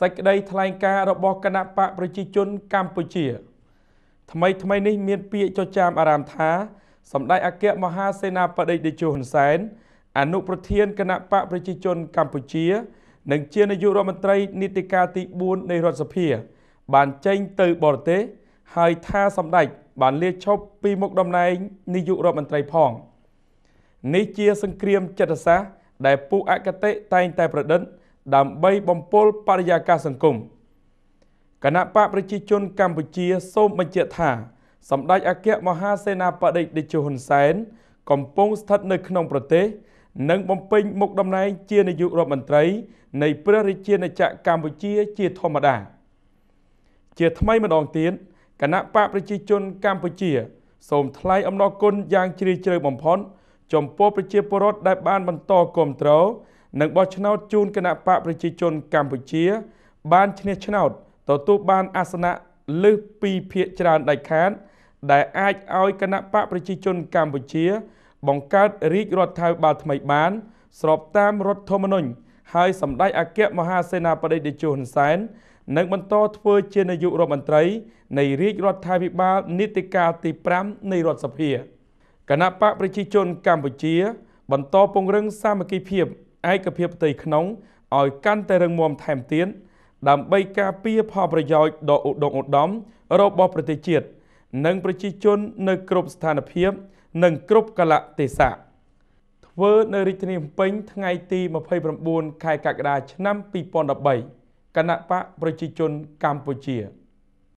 សេចក្តីថ្លែងការណ៍របស់គណៈបកប្រជាជនកម្ពុជា ថ្មីថ្មីនេះមានពាក្យចចាមអារាមថាសម្ដេចអគ្គមហាសេនាបតីតេជោហ៊ុនសែនអនុប្រធានគណៈបកប្រជាជនកម្ពុជា និងជានាយករដ្ឋមន្ត្រីនីតិកាលទី4នៃរដ្ឋសភា បានចេញទៅបរទេសហើយថាសម្ដេចបានលាឈប់ពីមុខតំណែងនាយករដ្ឋមន្ត្រីផងនេះជាសង្គ្រាមចិត្តសាស្ត្រដែលពួកអកតេតែងតែប្រឌិត ដើម្បីបំពុលបរិយាកាសសង្គមគណៈបកប្រជាជនកម្ពុជាសូមបញ្ជាក់ថាសម្ដេចអគ្គមហាសេនាបតីតេជោហ៊ុនសែនកំពុងស្ថិតនៅក្នុងប្រទេស និងបំពេញមុខតំណែងជានាយករដ្ឋមន្ត្រី នៃព្រះរាជាណាចក្រកម្ពុជាជាធម្មតា ជាថ្មីម្ដងទៀតគណៈបកប្រជាជនកម្ពុជា សូមថ្លែងអំណរគុណយ៉ាងជ្រាលជ្រៅបំផុតចំពោះប្រជាពលរដ្ឋដែលបានបន្តគ្រប់គ្រង និងបោះឆ្នោតជូនគណៈបកប្រជាជនកម្ពុជា បានឈ្នះឆ្នោតទទួលបានអាសនៈលើសពីភាគច្រើនដាច់ខាត ដែលអាចឲ្យគណៈបកប្រជាជនកម្ពុជា បង្កើតរាជរដ្ឋាភិបាលថ្មីបាន ស្របតាមរដ្ឋធម្មនុញ្ញហើយសម្ដេចអគ្គមហាសេនាបតីតេជោហ៊ុនសែននឹងបន្តធ្វើជានាយករដ្ឋមន្ត្រី នៃរាជរដ្ឋាភិបាលនីតិកាលទី5នៃរដ្ឋសភាគណៈបកប្រជាជនកម្ពុជា បន្តពង្រឹងសាមគ្គីភាព ឯកភាពផ្ទៃក្នុងឲ្យកាន់តែរឹងមាំថែមទៀតដើម្បីការពារផលប្រយោជន៍ដ៏ឧត្តមឧត្តមរបស់ប្រទេសជាតិនិងប្រជាជននៅគ្រប់ស្ថានភាព និងគ្រប់កលៈទេសៈធ្វើនៅរាជធានីភ្នំពេញថ្ងៃទី29ខែកក្កដាឆ្នាំ2013គណៈបកប្រជាជនកម្ពុជា